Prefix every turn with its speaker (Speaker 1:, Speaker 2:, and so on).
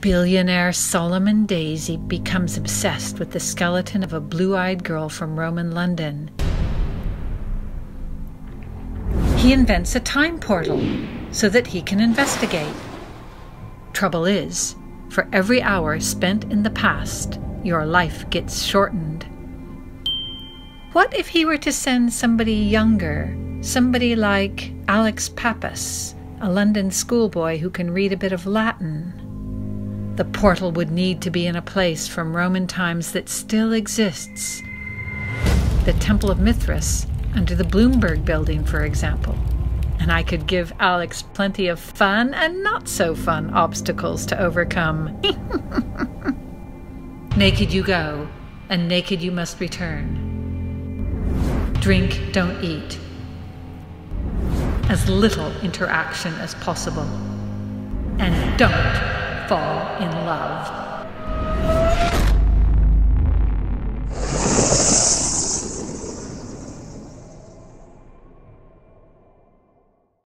Speaker 1: Billionaire Solomon Daisy becomes obsessed with the skeleton of a blue eyed girl from Roman London. He invents a time portal so that he can investigate. Trouble is, for every hour spent in the past, your life gets shortened. What if he were to send somebody younger, somebody like Alex Pappas, a London schoolboy who can read a bit of Latin? The portal would need to be in a place from Roman times that still exists. The Temple of Mithras, under the Bloomberg building, for example. And I could give Alex plenty of fun and not so fun obstacles to overcome. naked you go, and naked you must return. Drink, don't eat. As little interaction as possible. And don't fall in love.